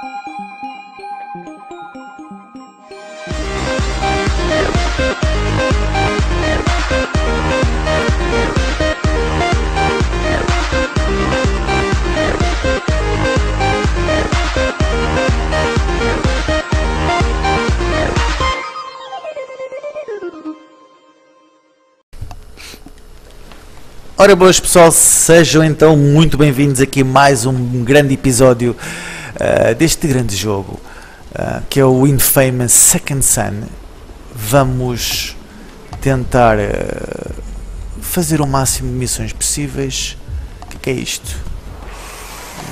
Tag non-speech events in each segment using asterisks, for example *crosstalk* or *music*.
thank you Ora boas pessoal, sejam então muito bem-vindos aqui a mais um grande episódio uh, deste grande jogo uh, que é o Infamous Second Son. Vamos tentar uh, fazer o máximo de missões possíveis. O que, que, é isto?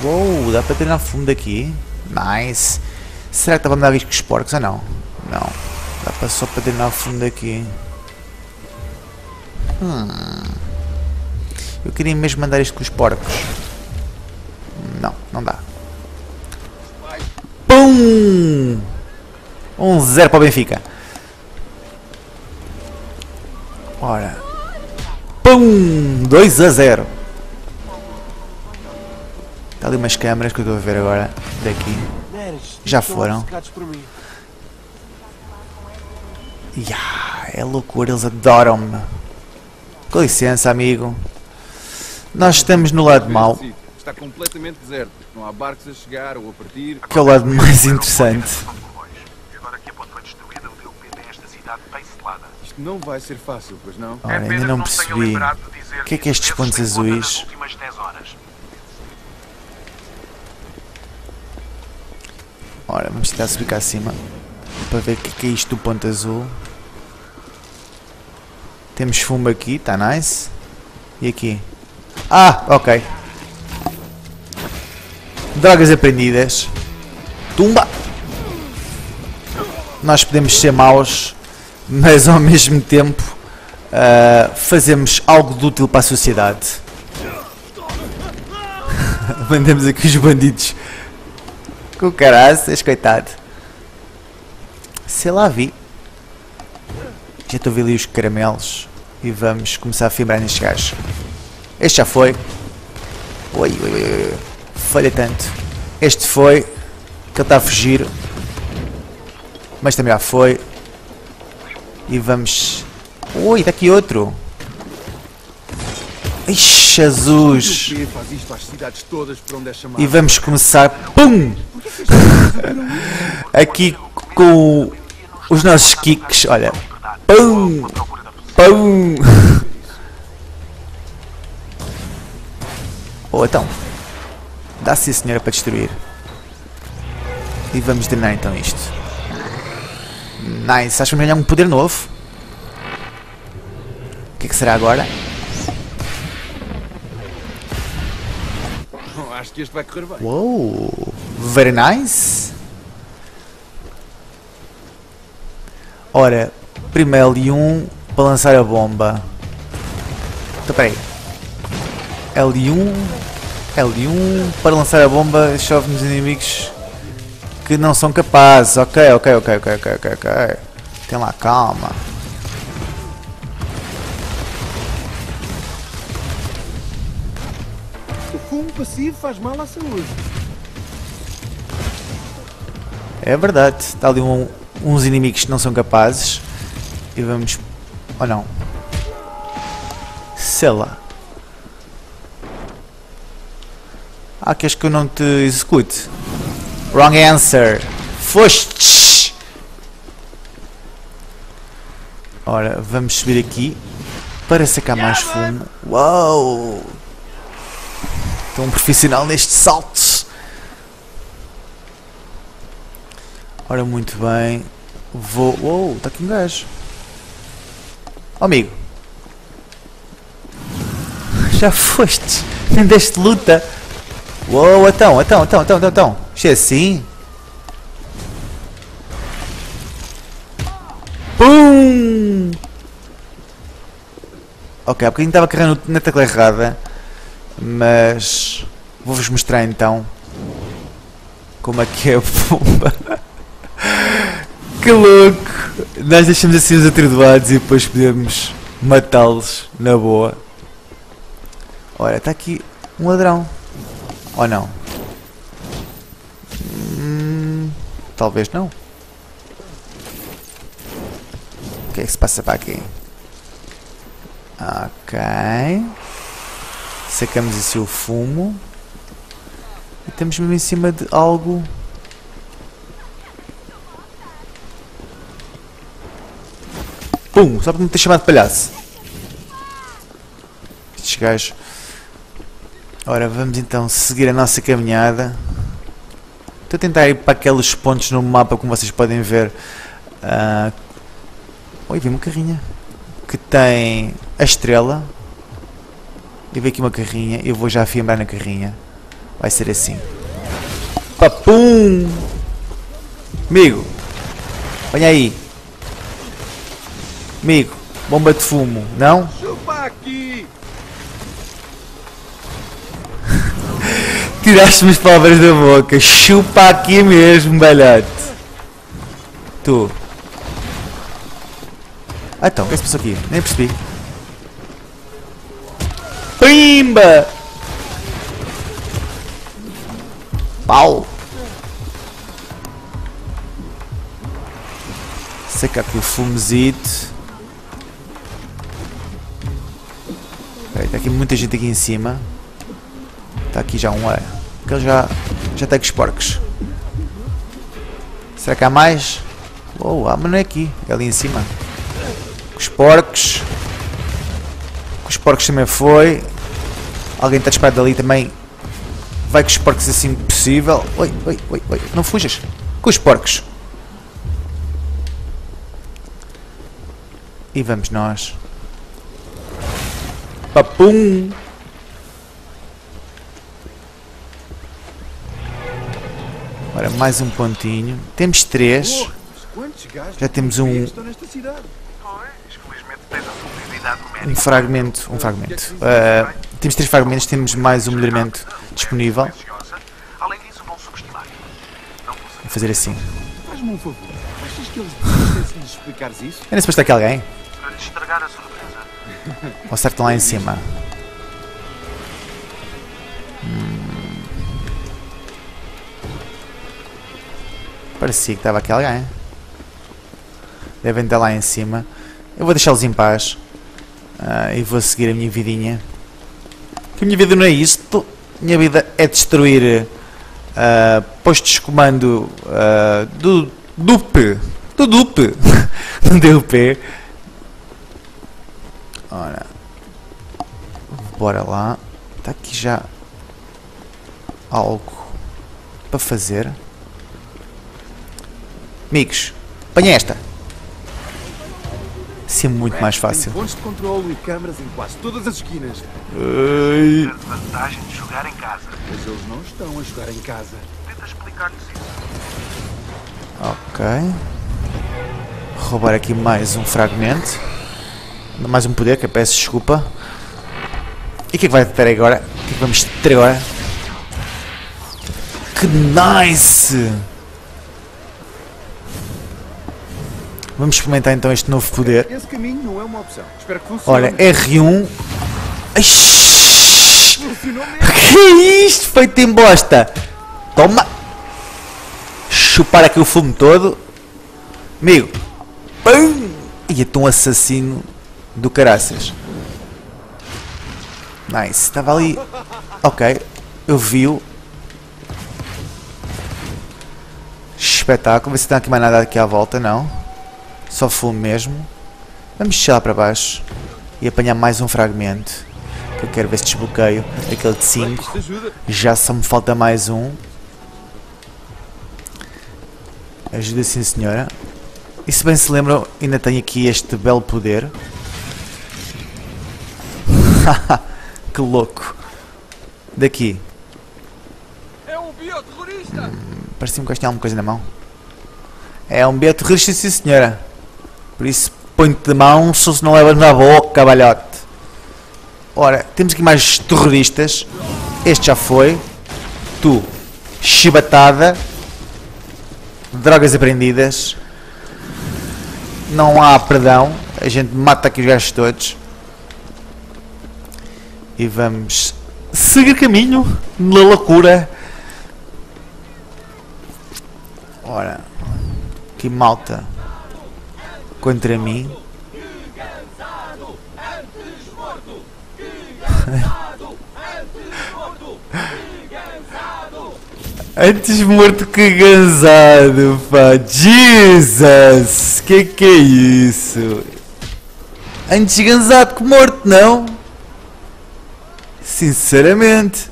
Uou, dá para treinar fundo daqui. Nice. Será que dá para me dar risco os porcos ou não? Não. Dá para só para treinar fundo daqui. Hum. Eu queria mesmo mandar isto com os porcos. Não, não dá. Pum! 1-0 para o Benfica. Ora. Pum! 2 a 0. Está ali umas câmaras que eu estou a ver agora. Daqui. Já foram. Yeah, é loucura, eles adoram-me. Com licença, amigo. Nós estamos no lado mau. Está completamente deserto. Não há barcos a chegar ou a partir. Que é o lado mais interessante. Isto não vai ser fácil, pois não? Ora, ainda não percebi. O que é que é estes pontos azuis? Ora, vamos tentar subir cá acima para ver o que é, que é isto do ponto azul. Temos fumo aqui, está nice. E aqui? Ah, ok. Drogas aprendidas. Tumba! Nós podemos ser maus, mas ao *laughs* mesmo tempo uh, fazemos algo de útil para a sociedade. *laughs* Mandamos aqui os bandidos com caraças, coitado. Sei lá, vi. Já estou a ver ali os caramelos e vamos começar a fibrar nestes gajos. Este já foi. Oi, oi, oi. Falha tanto. Este foi. Que ele está a fugir. Mas também já foi. E vamos... Ui, está aqui outro. Ai, Jesus. E vamos começar... Pum! Aqui com os nossos kicks. Olha. Pum! Pum! Ou então, dá-se a senhora para destruir. E vamos drenar então isto. Nice, acho que ganhar um poder novo. O que, é que será agora? *laughs* Acho que este vai correr bem. Uou, very nice. Ora, primeiro L1 para lançar a bomba. Então peraí. L1 L1 para lançar a bomba chove nos inimigos que não são capazes. Ok, ok, ok, ok, ok, ok, ok. Tem lá, calma. O fumo passivo faz mal à saúde. É verdade. Está ali um, uns inimigos que não são capazes. E vamos... Ou oh, não. Sei lá. Ah, queres que eu não te execute? Wrong answer. Foste! Ora, vamos subir aqui para sacar mais fumo. Uau! Estou um profissional neste salto. Ora, muito bem. Vou... Uou, está aqui um gajo. Oh, amigo. *laughs* Já foste. Nem deste luta. Uou, então, então, então, então, então. Isto é assim? Pum! Ok, há bocadinho estava carregando na tecla errada. Mas... Vou-vos mostrar então. Como é que é a bomba. *laughs* que louco! Nós deixamos assim os atribuados e depois podemos matá-los na boa. Olha, está aqui um ladrão. Ou não? talvez não. O que é que se passa para aqui? Ok. Sacamos assim o fumo. E estamos mesmo em cima de algo. Pum! Só para me ter chamado de palhaço. Estes gajos. Ora, vamos então seguir a nossa caminhada. Estou a tentar ir para aqueles pontos no mapa, como vocês podem ver. Uh... Oi, vi uma carrinha. Que tem a estrela. E vi aqui uma carrinha. Eu vou já filmar na carrinha. Vai ser assim. Papum! Amigo. Olha aí. Amigo. Bomba de fumo. Não? Chupa aqui! Tiraste-me as palavras da boca. Chupa aqui mesmo, balhote. Tu. Ah, então, o que é que se passou aqui? Nem percebi. Pimba! Pau! Seca aqui o fumezito. Está aqui muita gente aqui em cima. Está aqui já um é. Que ele já, já tem os porcos. Será que há mais? Oh, ah, mas não é aqui. É ali em cima. Com os porcos. Com os porcos também foi. Alguém está disparado ali também. Vai com os porcos assim possível. Oi, oi, oi, oi. Não fujas. Com os porcos. E vamos nós. Papum! Ora, mais um pontinho. Temos três. Já temos um- Um fragmento. Um fragmento. Ah, temos três fragmentos. Temos mais um melhoramento disponível. Silenciosa. Além disso, vão subestimar. Não consigo. Vou fazer assim. Faz-me um favor. Achas que eles devem explicares isso? Era suposto aqui alguém? Para lhes estragar a surpresa. Ou estão lá em cima? Parecia que estava aqui alguém. Devem estar lá em cima. Eu vou deixá-los em paz. Ah, e vou seguir a minha vidinha. Que a minha vida não é isto. Minha vida é destruir ah, postos de comando ah, do DUP. Do DUP. do DUP. *laughs* Ora. Bora lá. Está aqui já algo para fazer. Amigos, apanha esta. Assim é muito mais fácil. Pontos de controle e câmaras em quase todas as esquinas. Ai. A vantagem de jogar em casa. Mas eles não estão a jogar em casa. Tenta explicar-lhes isso. Ok. Roubar aqui mais um fragmento. Mais um poder, que eu peço desculpa. E o que é que vai ter agora? O que é que vamos ter agora? Que nice! Vamos experimentar então este novo poder. Esse caminho não é uma opção. Espero que funcione. Ora, R1. Ai, Funcionou mesmo. que é isto? Feito em bosta! Toma! Chupar aqui o fumo todo. Amigo. Pum! E é tão assassino do caraças. Nice. Estava ali. Ok. Eu vi-o. Espetáculo. Vê se tem aqui mais nada aqui à volta. Não. Só fumo mesmo. Vamos descer lá para baixo. E apanhar mais um fragmento. Que eu quero ver se desbloqueio. Aquele de 5. Isto ajuda. Já só me falta mais um. Ajuda sim senhora. E se bem se lembram, ainda tenho aqui este belo poder. *laughs* que louco. Daqui. É um bioterrorista. Parecia-me que eu tinha alguma coisa na mão. É um bioterrorista sim senhora. Por isso põe-te de mão se não levas na boca, cabalhote. Ora, temos aqui mais terroristas. Este já foi. Tu, chibatada. Drogas apreendidas. Não há perdão. A gente mata aqui os gajos todos. E vamos seguir caminho na loucura. Ora. Que malta contra mim. *laughs* Antes morto que gansado, pá. Jesus! Que que é isso? Antes gansado que morto, não? Sinceramente.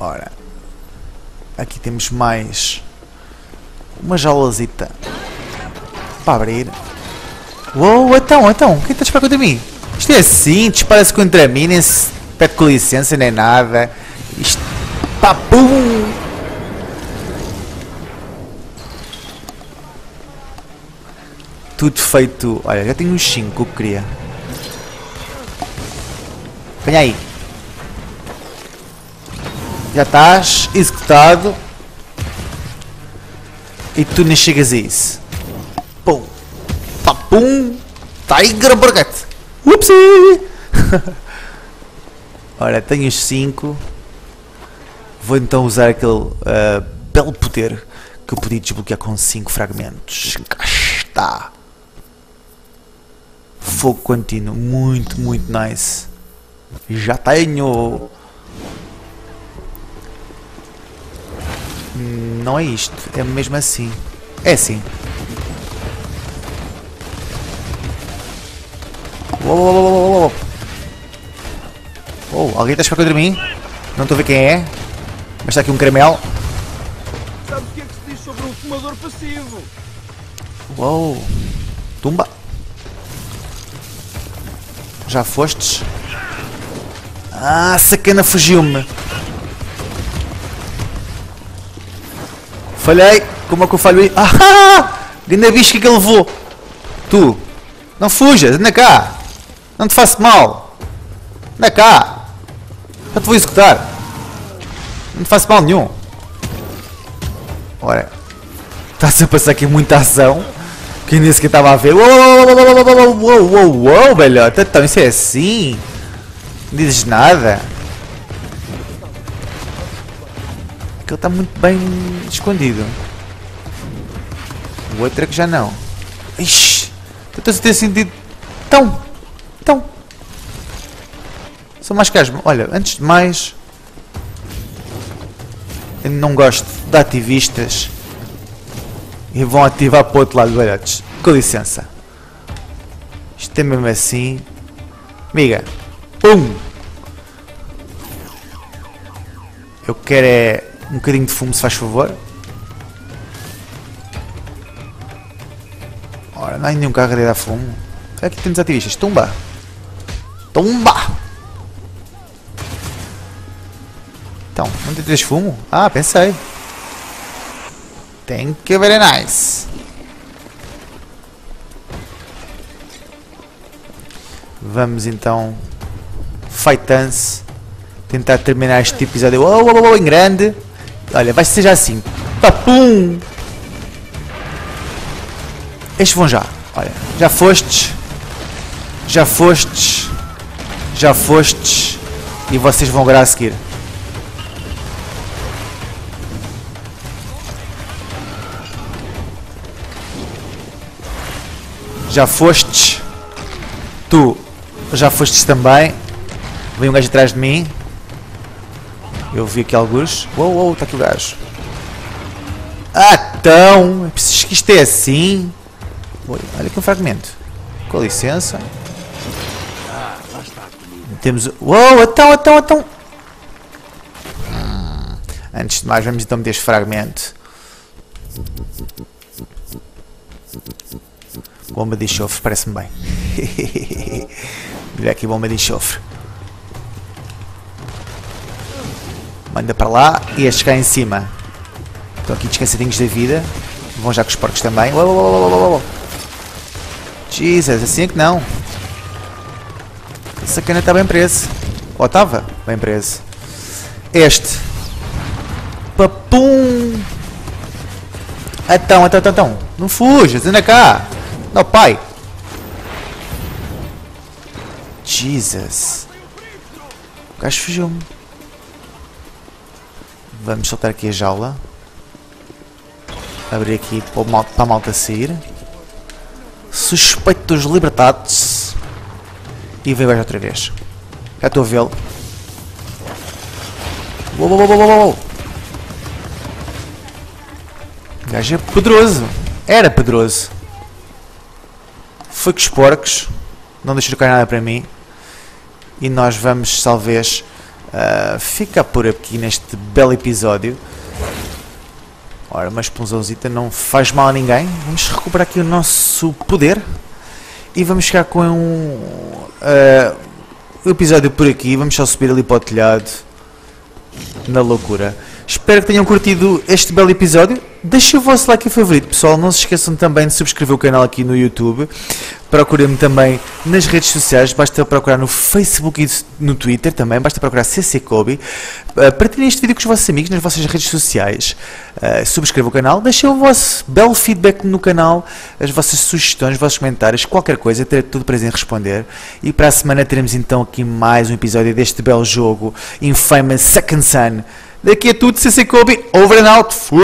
Ora. Aqui temos mais uma jaulazita para abrir. Uou, então, então, quem está a disparar contra mim? Isto é assim, dispara-se contra mim, nem se pede com licença, nem nada. Isto. Papum! Tudo feito. Olha, já tenho uns 5 que eu queria. Venha aí. Já estás executado. E tu nem chegas a isso. Pum. Papum. Tiger Burger. Upsi! *laughs* Ora, tenho os 5. Vou então usar aquele uh, belo poder que eu podia desbloquear com 5 fragmentos. Cá está. Fogo contínuo. Muito, muito nice. Já tenho. Não é isto. É mesmo assim. É assim. Uou, uou, uou, uou, uou. Oh, alguém está a contra mim? Não estou a ver quem é. Mas está aqui um caramelo. Sabe o que é que se diz sobre um fumador passivo? Uou. Tumba. Já fostes? Ah, sacana fugiu-me. Falhei. Como é que eu falhei? Ah! *laughs* Grande bicho que, é que ele levou. Tu. Não fujas. Anda cá. Não te faço mal. Anda cá. Já te vou executar. Não te faço mal nenhum. Ora. Está-se a passar aqui muita ação. Que nem sequer estava a ver. Uou, uou, uou, uou, uou, uou, uou, velhote. Então isso é assim. Não dizes nada. Aquele está muito bem escondido. O outro é que já não. Ixi. Estou-se a ter sentido tão. tão. São mais caros. Olha, antes de mais. Eu não gosto de ativistas e vão ativar para o outro lado, velhotes. Com licença. Isto é mesmo assim. Amiga. Pum! Eu quero é um bocadinho de fumo, se faz favor. Ora, não há nenhum carro a dar fumo. Aqui temos ativistas. Tumba! Tumba! Então, não tem fumo? Ah, pensei. Thank you very nice. Vamos então Fightance Tentar terminar este episódio oh, oh, oh, em grande Olha, vai ser assim Papum Estes vão já Olha, já fostes Já fostes Já fostes E vocês vão agora a seguir Já fostes. Tu já fostes também. Vem um gajo atrás de mim. Eu vi aqui alguns. Uou, uou, está aqui o gajo. Ah, então. Preciso que isto é assim. Olha aqui um fragmento. Com licença. Temos. Uou, então, então, então. Hum. Antes de mais, vamos então meter este fragmento. Bomba de enxofre, parece-me bem. *laughs* Olha aqui bomba de enxofre. Manda para lá e estes cá em cima. Estão aqui descansadinhos da vida. Vão já com os porcos também. Jesus, assim é que não. Essa cana está bem preso. Ou estava bem preso. Este. Papum. Então, então, então, então. Não fujas, anda cá. Não, pai! Jesus. O gajo fugiu-me. Vamos soltar aqui a jaula. Abrir aqui para, mal, para a malta sair. Suspeitos libertados. E vem baixo outra vez. Já estou a vê-lo. Uou, uou, uou, uou, uou. Gajo é pedroso. Era pedroso. Foi com os porcos. Não deixou cair nada para mim. E nós vamos, talvez, uh, ficar por aqui neste belo episódio. Ora, uma explosãozita não faz mal a ninguém. Vamos recuperar aqui o nosso poder. E vamos ficar com um, uh, episódio por aqui. Vamos só subir ali para o telhado. Na loucura. Espero que tenham curtido este belo episódio. Deixem o vosso like e favorito, pessoal. Não se esqueçam também de subscrever o canal aqui no YouTube. Procurem-me também nas redes sociais. Basta procurar no Facebook e no Twitter também. Basta procurar CC Kobe. Uh, partilhem este vídeo com os vossos amigos nas vossas redes sociais. Uh, subscrevam o canal. Deixem o vosso belo feedback no canal. As vossas sugestões, os vossos comentários. Qualquer coisa. Terei tudo prazer em responder. E para a semana teremos então aqui mais um episódio deste belo jogo. Infamous Second Son. Daqui é tudo. CC Kobe. Over and out.